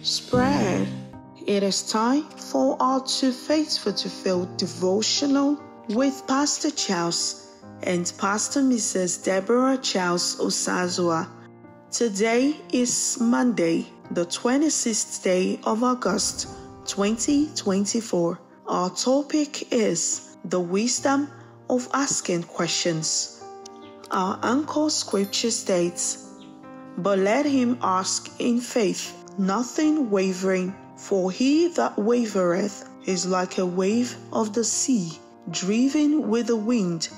Spread. It is time for our Too Faithful to Fail devotional with Pastor Charles and Pastor Mrs. Deborah Charles Osazuwa. Today is Monday, the 26th day of August 2024. Our topic is the wisdom of asking questions. Our anchor scripture states, But let him ask in faith, nothing wavering, for he that wavereth is like a wave of the sea, driven with the wind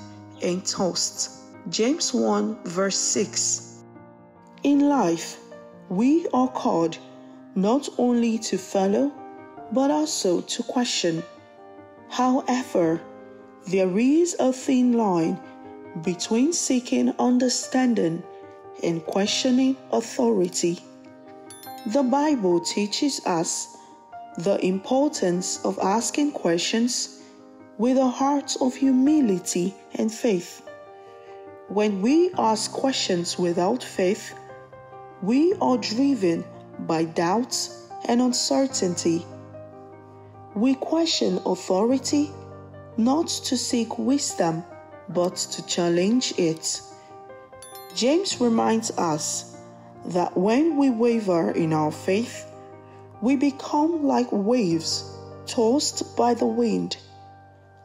and tossed. James 1 verse 6. In life, we are called not only to follow, but also to question. However, there is a thin line between seeking understanding and questioning authority. The Bible teaches us the importance of asking questions with a heart of humility and faith. When we ask questions without faith, we are driven by doubts and uncertainty. We question authority not to seek wisdom, but to challenge it. James reminds us that when we waver in our faith, we become like waves tossed by the wind,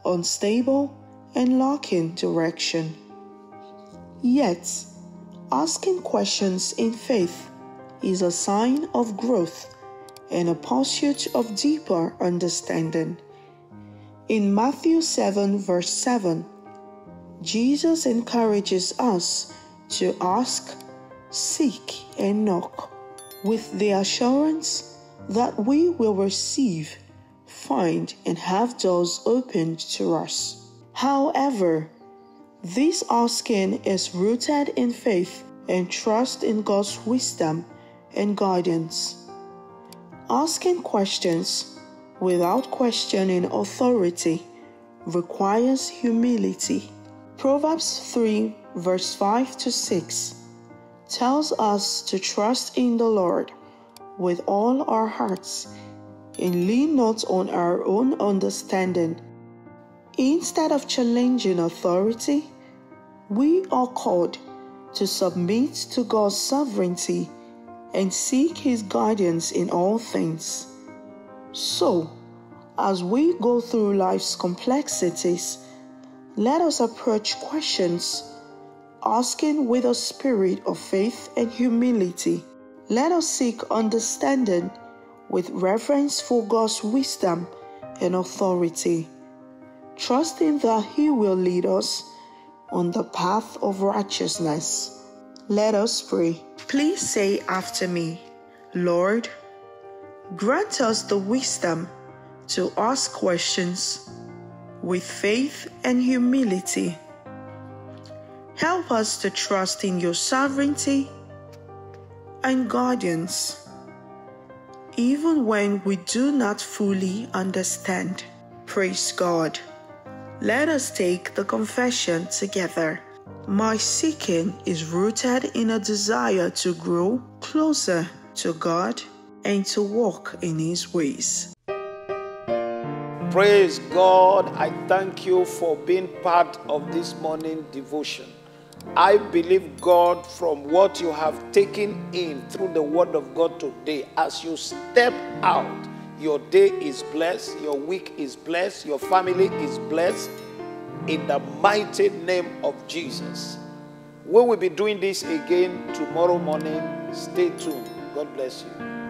unstable and lacking direction. Yet, asking questions in faith is a sign of growth and a pursuit of deeper understanding. In Matthew 7, verse 7, Jesus encourages us to ask, seek, and knock with the assurance that we will receive, find, and have doors opened to us. However, this asking is rooted in faith and trust in God's wisdom and guidance. Asking questions without questioning authority requires humility. Proverbs 3, verse 5 to 6 tells us to trust in the Lord with all our hearts and lean not on our own understanding. Instead of challenging authority, we are called to submit to God's sovereignty and seek His guidance in all things. So, as we go through life's complexities, let us approach questions asking with a spirit of faith and humility. Let us seek understanding with reverence for God's wisdom and authority, trusting that He will lead us on the path of righteousness. Let us pray. Please say after me, Lord, grant us the wisdom to ask questions with faith and humility. Help us to trust in your sovereignty and guidance, even when we do not fully understand. Praise God. Let us take the confession together. My seeking is rooted in a desire to grow closer to God and to walk in His ways. Praise God. I thank you for being part of this morning devotion. I believe God from what you have taken in through the Word of God today. As you step out, your day is blessed, your week is blessed, your family is blessed in the mighty name of Jesus. We will be doing this again tomorrow morning. Stay tuned. God bless you.